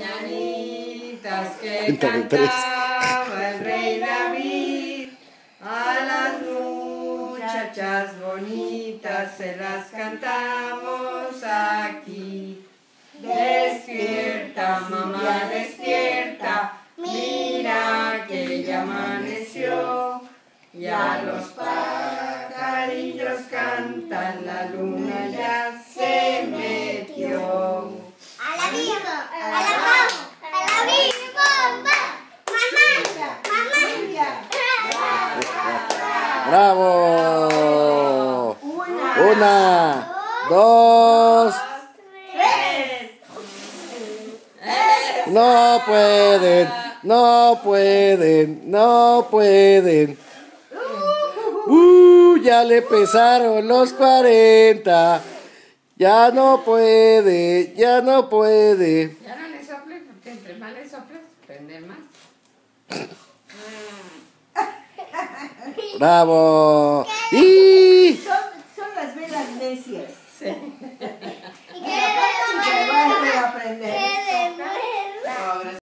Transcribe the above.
mañanitas que cantaba el rey David. A las muchachas bonitas se las cantamos aquí. Despierta, mamá, despierta. Mira que ya amaneció. Ya los pajarillos cantan, la luna ya se metió. A la viva, a la vamos, a la viva, mamá, mamá. ¡Bravo! Una, dos. No pueden, no pueden, no pueden. Uh, ya le pesaron los 40. Ya no puede, ya no puede. Ya no le soples porque entre más le soples, prende más. ¡Bravo! ¡Y! Son, son las velas necias.